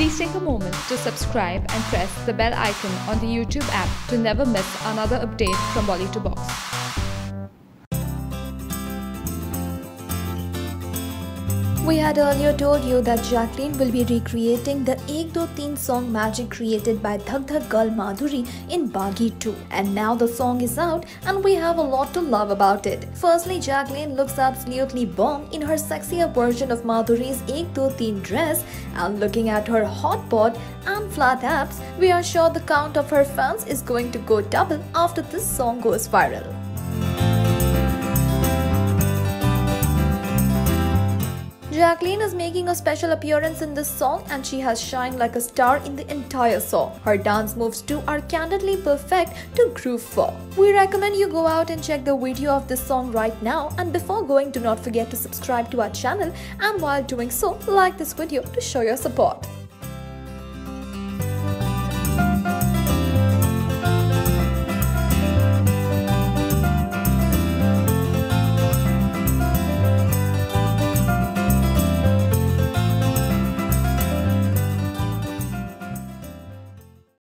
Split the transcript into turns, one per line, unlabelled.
Please take a moment to subscribe and press the bell icon on the YouTube app to never miss another update from Bolly 2 Box.
We had earlier told you that Jacqueline will be recreating the Ek Do Teen song magic created by Dhak Dhak girl Madhuri in Baaghi 2. And now the song is out and we have a lot to love about it. Firstly, Jacqueline looks absolutely bomb in her sexier version of Madhuri's Ek Do Teen dress and looking at her hot bod and flat abs, we are sure the count of her fans is going to go double after this song goes viral. Jacqueline is making a special appearance in this song and she has shined like a star in the entire song. Her dance moves too are candidly perfect to groove for. We recommend you go out and check the video of this song right now and before going do not forget to subscribe to our channel and while doing so like this video to show your support.